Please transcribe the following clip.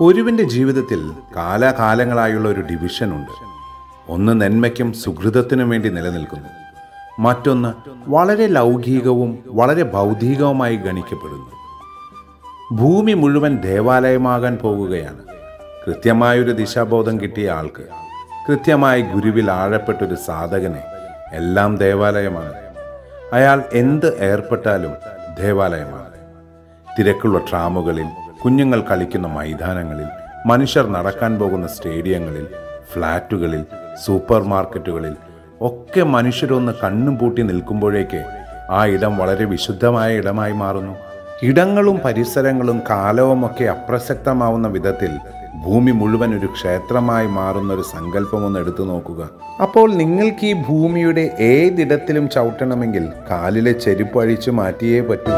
ഒരുവിന്റെ ജീവിതത്തിൽ കാലാകാലങ്ങളായുള്ള ഒരു ഡിവിഷൻ ഉണ്ട്. ഒന്ന് നന്മയ്ക്കും സുഹൃതത്തിനും വേണ്ടി നിലനിൽക്കുന്നു. മറ്റൊന്ന് വളരെ ലൗകികവും വളരെ ഭൗതികവുമായി ഗണിക്കപ്പെടുന്നു. ഭൂമി മുഴുവൻ ദേവാലയമാകാൻ പോകുകയാണ്. കൃത്യമായൊരു ദിശാബോധം കിട്ടിയ ആൾക്ക് കൃത്യമായി ഗുരുവിൽ ആഴപ്പെട്ടൊരു സാധകനെ എല്ലാം ദേവാലയമാണ്. അയാൾ എന്ത് ഏർപ്പെട്ടാലും ദേവാലയമാണ്. തിരക്കുള്ള ട്രാമുകളിൽ കുഞ്ഞുങ്ങൾ കളിക്കുന്ന മൈതാനങ്ങളിൽ മനുഷ്യർ നടക്കാൻ പോകുന്ന സ്റ്റേഡിയങ്ങളിൽ ഫ്ലാറ്റുകളിൽ സൂപ്പർ മാർക്കറ്റുകളിൽ ഒക്കെ മനുഷ്യരൊന്ന് കണ്ണും പൂട്ടി നിൽക്കുമ്പോഴേക്ക് ആ ഇടം വളരെ വിശുദ്ധമായ ഇടമായി മാറുന്നു. ഇടങ്ങളും പരിസരങ്ങളും കാലവും ഒക്കെ അപ്രസക്തമാവുന്ന വിധത്തിൽ ഭൂമി മുഴുവൻ ഒരു ക്ഷേത്രമായി മാറുന്ന ഒരു സങ്കല്പം ഒന്ന് എടുത്തു നോക്കുക. അപ്പോൾ നിങ്ങൾക്ക് ഈ ഭൂമിയുടെ ഏതിടത്തിലും ചവിട്ടണമെങ്കിൽ കാലിലെ ചെരുപ്പ് അഴിച്ചു മാറ്റിയേ പറ്റൂ.